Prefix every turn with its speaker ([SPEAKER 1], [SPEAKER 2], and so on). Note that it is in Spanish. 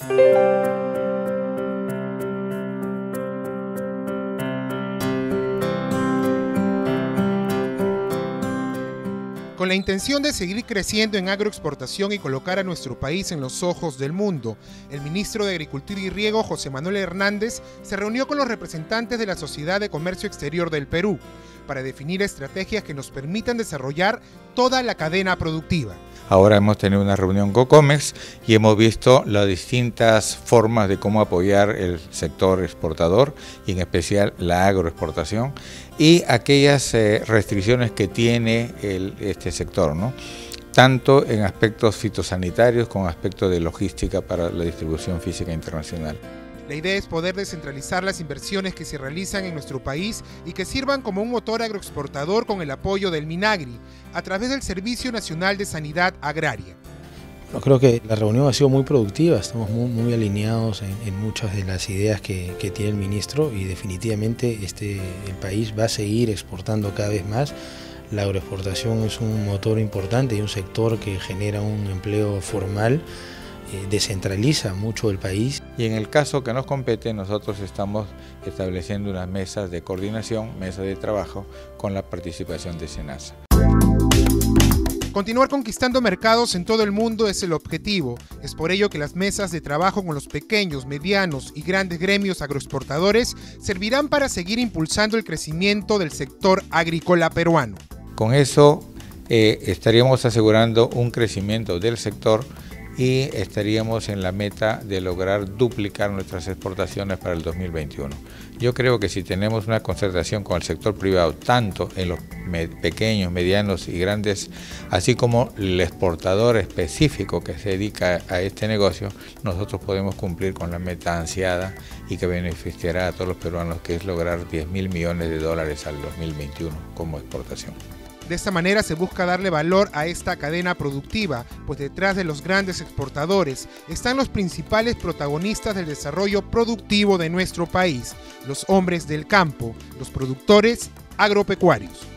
[SPEAKER 1] Con la intención de seguir creciendo en agroexportación y colocar a nuestro país en los ojos del mundo, el ministro de Agricultura y Riego, José Manuel Hernández, se reunió con los representantes de la Sociedad de Comercio Exterior del Perú para definir estrategias que nos permitan desarrollar toda la cadena productiva.
[SPEAKER 2] Ahora hemos tenido una reunión con COMEX y hemos visto las distintas formas de cómo apoyar el sector exportador y en especial la agroexportación y aquellas eh, restricciones que tiene este sector, ¿no? tanto en aspectos fitosanitarios como en aspectos de logística para la distribución física internacional.
[SPEAKER 1] La idea es poder descentralizar las inversiones que se realizan en nuestro país y que sirvan como un motor agroexportador con el apoyo del MINAGRI a través del Servicio Nacional de Sanidad Agraria.
[SPEAKER 3] Yo creo que la reunión ha sido muy productiva, estamos muy, alineados en, muchas de las ideas que, tiene el ministro y definitivamente este, el país va a seguir exportando cada vez más. La agroexportación es un motor importante y un sector que genera un empleo formal descentraliza mucho el país.
[SPEAKER 2] Y en el caso que nos compete, nosotros estamos estableciendo unas mesas de coordinación, mesas de trabajo, con la participación de SENASA.
[SPEAKER 1] Continuar conquistando mercados en todo el mundo es el objetivo. Es por ello que las mesas de trabajo con los pequeños, medianos y grandes gremios agroexportadores servirán para seguir impulsando el crecimiento del sector agrícola peruano.
[SPEAKER 2] Con eso eh, estaríamos asegurando un crecimiento del sector y estaríamos en la meta de lograr duplicar nuestras exportaciones para el 2021. Yo creo que si tenemos una concertación con el sector privado, tanto en los pequeños, medianos y grandes, así como el exportador específico que se dedica a este negocio, nosotros podemos cumplir con la meta ansiada y que beneficiará a todos los peruanos, que es lograr 10 mil millones de dólares al 2021 como exportación.
[SPEAKER 1] De esta manera se busca darle valor a esta cadena productiva, pues detrás de los grandes exportadores están los principales protagonistas del desarrollo productivo de nuestro país, los hombres del campo, los productores agropecuarios.